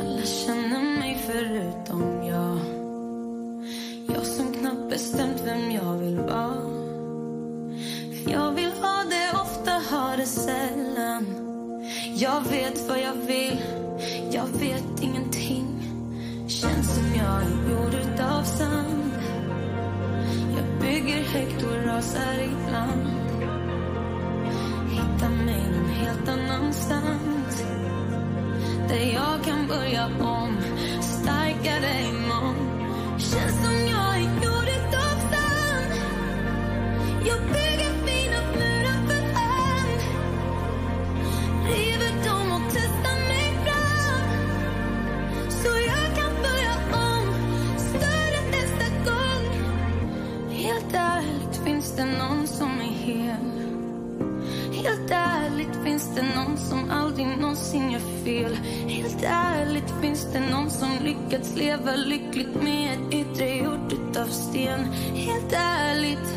Alla känner mig förutom jag. Jag som knappt bestämt vem jag vill vara. För jag vill ha det ofta, ha det sällan. Jag vet vad jag vill, jag vet ingenting. Känns som jag är gjord utav sand. Jag bygger högt och rasar ibland. Mig kan börja om, starkare imorgon. Känns som jag är gjord utav sand. Jag bygger fina murar för hand. River dem och testar mig fram. Så jag kan börja om, större nästa gång. Helt ärligt, finns det någon som är hel? Helt ärligt, finns det någon som aldrig någonsin gör fel? Helt ärligt, finns det någon som lyckats leva lyckligt med ett yttre gjort utav sten? Helt ärligt,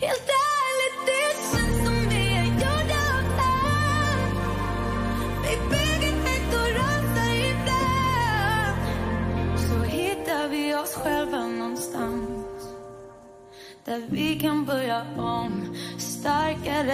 helt ärligt, det känns som vi är gjorda av sand. Vi bygger högt och rasar ibland. Så hittar vi oss själva någonstans. Där vi kan börja om starkare